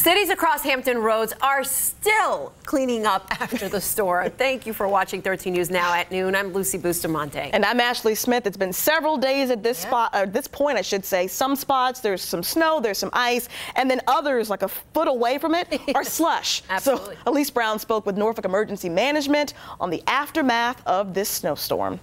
Cities across Hampton Roads are still cleaning up after the storm. Thank you for watching 13 News Now at noon. I'm Lucy Bustamante. And I'm Ashley Smith. It's been several days at this yeah. spot, or this point, I should say. Some spots, there's some snow, there's some ice, and then others, like a foot away from it, are slush. Absolutely. So Elise Brown spoke with Norfolk Emergency Management on the aftermath of this snowstorm.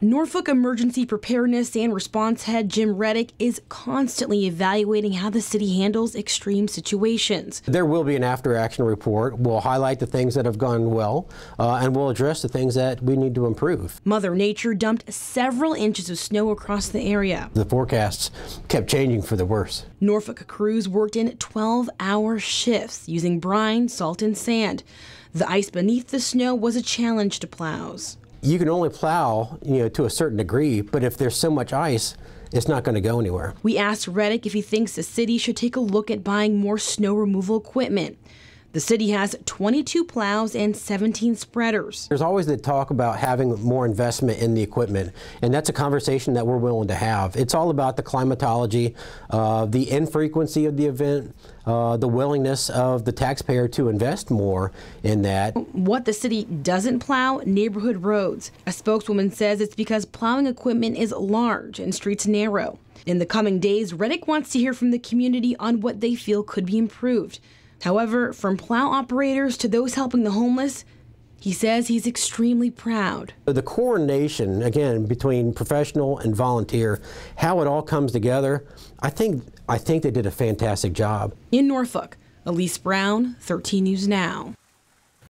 Norfolk Emergency Preparedness and Response Head Jim Redick is constantly evaluating how the city handles extreme situations. There will be an after action report. We'll highlight the things that have gone well uh, and we'll address the things that we need to improve. Mother Nature dumped several inches of snow across the area. The forecasts kept changing for the worse. Norfolk crews worked in 12 hour shifts using brine, salt, and sand. The ice beneath the snow was a challenge to plows you can only plow, you know, to a certain degree, but if there's so much ice, it's not going to go anywhere. We asked Redick if he thinks the city should take a look at buying more snow removal equipment. The city has 22 plows and 17 spreaders. There's always the talk about having more investment in the equipment, and that's a conversation that we're willing to have. It's all about the climatology, uh, the infrequency of the event, uh, the willingness of the taxpayer to invest more in that. What the city doesn't plow, neighborhood roads. A spokeswoman says it's because plowing equipment is large and streets narrow. In the coming days, Redick wants to hear from the community on what they feel could be improved. However, from plow operators to those helping the homeless, he says he's extremely proud. The coordination, again, between professional and volunteer, how it all comes together, I think, I think they did a fantastic job. In Norfolk, Elise Brown, 13 News Now.